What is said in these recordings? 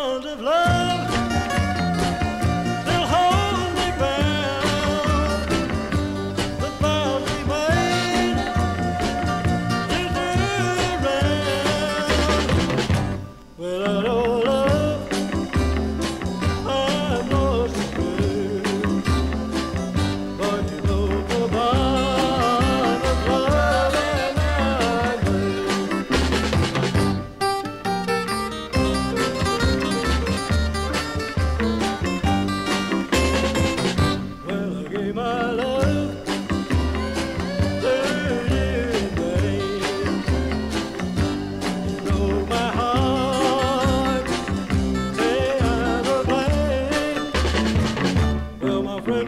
world of love.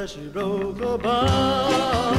Yes, you broke the bond.